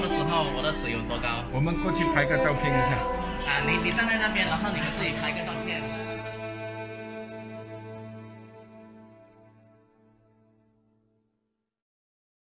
的时候我的水有多高？我们过去拍个照片一下啊。你你站在那边，然后你们自己拍个照片。